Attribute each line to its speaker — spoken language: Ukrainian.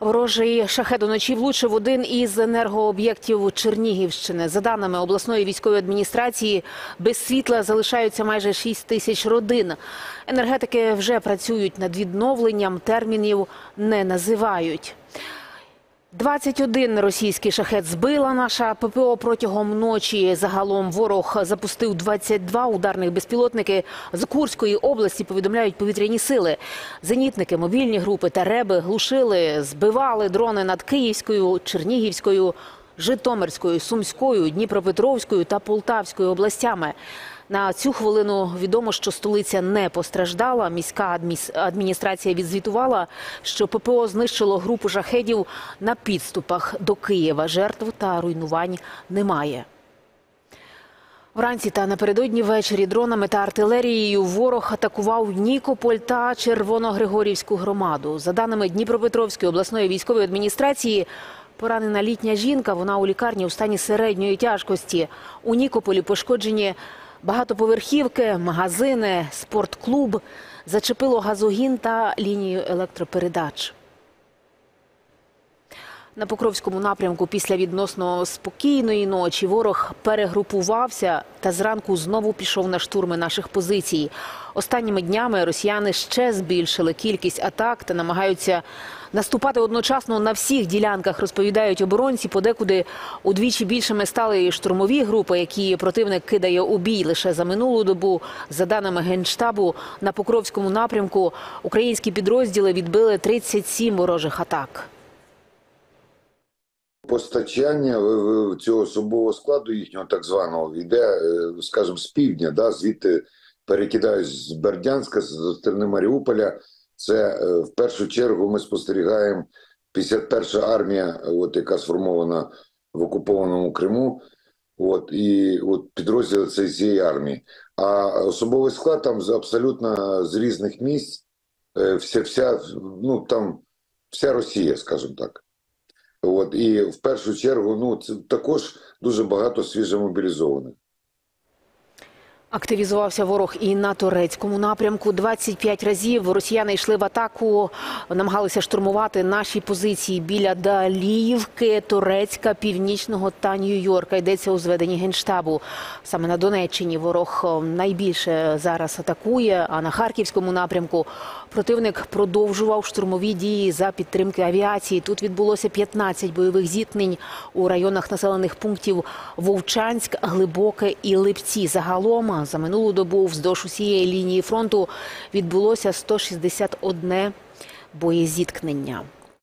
Speaker 1: Ворожий шахет уночі влучив один із енергооб'єктів Чернігівщини. За даними обласної військової адміністрації, без світла залишаються майже 6 тисяч родин. Енергетики вже працюють над відновленням, термінів не називають. 21 російський шахет збила наша ППО протягом ночі. Загалом ворог запустив 22 ударних безпілотники з Курської області. Повідомляють повітряні сили. Зенітники, мобільні групи та реби глушили, збивали дрони над Київською, Чернігівською, Житомирською, Сумською, Дніпропетровською та Полтавською областями. На цю хвилину відомо, що столиця не постраждала. Міська адміністрація відзвітувала, що ППО знищило групу шахедів на підступах до Києва. Жертв та руйнувань немає. Вранці та напередодні ввечері дронами та артилерією ворог атакував Нікополь та Червоногригорівську громаду. За даними Дніпропетровської обласної військової адміністрації, поранена літня жінка. Вона у лікарні у стані середньої тяжкості. У Нікополі пошкоджені багатоповерхівки, магазини, спортклуб. Зачепило газогін та лінію електропередач. На Покровському напрямку після відносно спокійної ночі ворог перегрупувався та зранку знову пішов на штурми наших позицій. Останніми днями росіяни ще збільшили кількість атак та намагаються наступати одночасно на всіх ділянках, розповідають оборонці. Подекуди удвічі більшими стали і штурмові групи, які противник кидає у бій лише за минулу добу. За даними генштабу, на Покровському напрямку українські підрозділи відбили 37 ворожих атак.
Speaker 2: Постачання в цього особового складу їхнього так званого йде, е, скажімо, з півдня, да, звідти перекидають з Бердянська, з сторони Маріуполя. Це е, в першу чергу ми спостерігаємо 51 армія, от яка сформована в окупованому Криму. От і от підрозділи цієї армії. А особовий склад там абсолютно з різних місць. е, Вся, вся ну там вся Росія, скажімо так. От і в першу чергу, ну це також дуже багато свіжомобілізованих.
Speaker 1: Активізувався ворог і на турецькому напрямку. 25 разів росіяни йшли в атаку, намагалися штурмувати наші позиції біля Даліївки, Турецька, Північного та Нью-Йорка. Йдеться у зведенні генштабу. Саме на Донеччині ворог найбільше зараз атакує. А на харківському напрямку противник продовжував штурмові дії за підтримки авіації. Тут відбулося 15 бойових зіткнень у районах населених пунктів Вовчанськ, Глибоке і Липці. Загалом за минулу добу вздовж усієї лінії фронту відбулося 161 боєзіткнення.